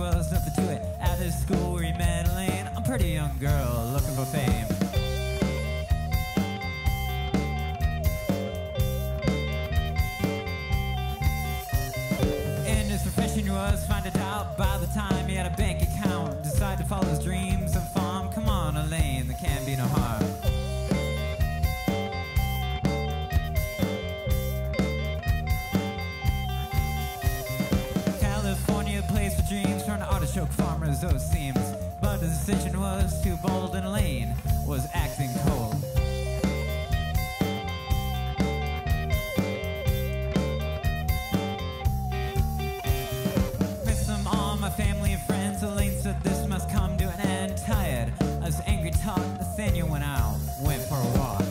well, there's nothing to it. After school, we meddling. I'm a pretty young girl looking for fame. In this profession, you was fine. But was too bold and Elaine was acting cold. Miss them all, my family and friends. Elaine said this must come to an end. Tired this angry talk, Nathaniel went out, went for a walk.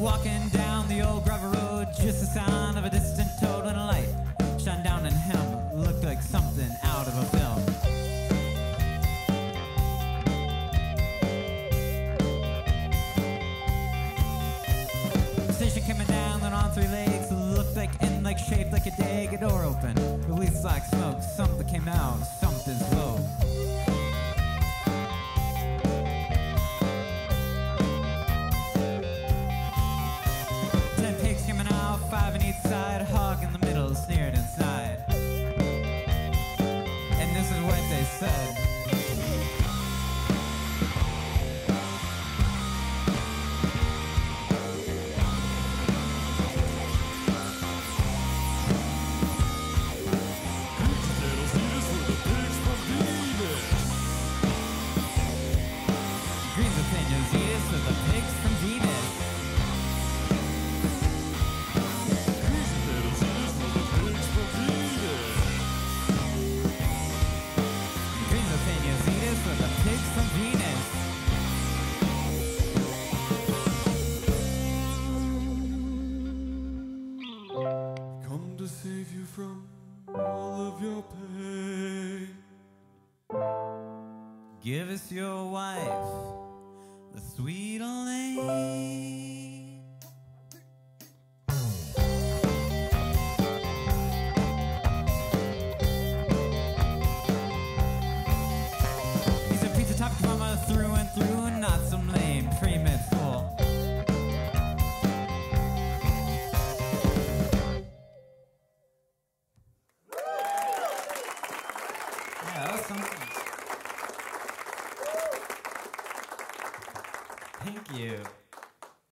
Walking down just the sound of a distant toad when a light shined down on him. Looked like something out of a film. Station coming down and on three legs, looked like in like shaped like a day. A door open, released like smoke. Something came out, something spoke. All of your pain. Give us your wife, Thank you.